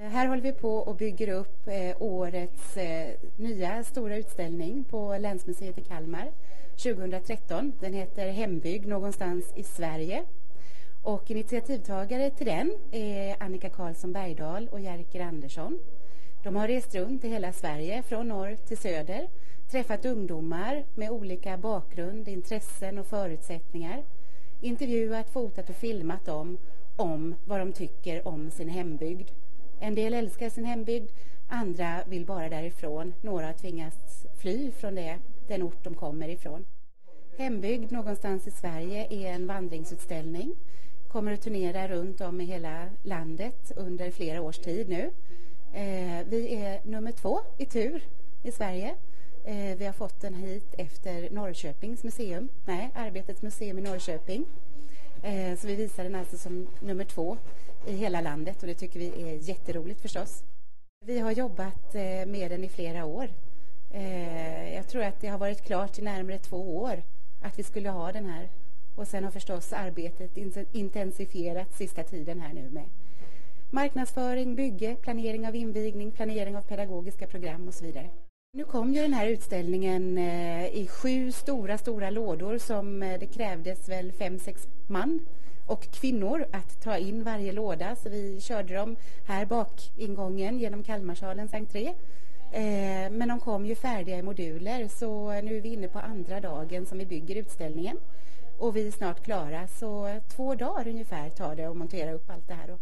Eh, här håller vi på och bygger upp eh, årets eh, nya stora utställning på Länsmuseet i Kalmar 2013. Den heter Hembygd någonstans i Sverige. Och initiativtagare till den är Annika Karlsson Bergdahl och Jerker Andersson. De har rest runt i hela Sverige från norr till söder, träffat ungdomar med olika bakgrund, intressen och förutsättningar, intervjuat, fotat och filmat dem om vad de tycker om sin hembygd en del älskar sin hembygd, andra vill bara därifrån. Några har tvingats fly från det, den ort de kommer ifrån. Hembygd någonstans i Sverige är en vandringsutställning. Kommer att turnera runt om i hela landet under flera års tid nu. Eh, vi är nummer två i tur i Sverige. Eh, vi har fått den hit efter Norrköpings museum, nej, Arbetets museum i Norrköping. Eh, så vi visar den alltså som nummer två i hela landet och det tycker vi är jätteroligt förstås. Vi har jobbat eh, med den i flera år. Eh, jag tror att det har varit klart i närmare två år att vi skulle ha den här. Och sen har förstås arbetet intensifierats sista tiden här nu med marknadsföring, bygge, planering av invigning, planering av pedagogiska program och så vidare. Nu kom ju den här utställningen eh, i sju stora, stora lådor som eh, det krävdes väl fem, sex man och kvinnor att ta in varje låda. Så vi körde dem här bak ingången genom Kalmarsalens entré. Eh, men de kom ju färdiga i moduler så nu är vi inne på andra dagen som vi bygger utställningen. Och vi är snart klara så två dagar ungefär tar det att montera upp allt det här.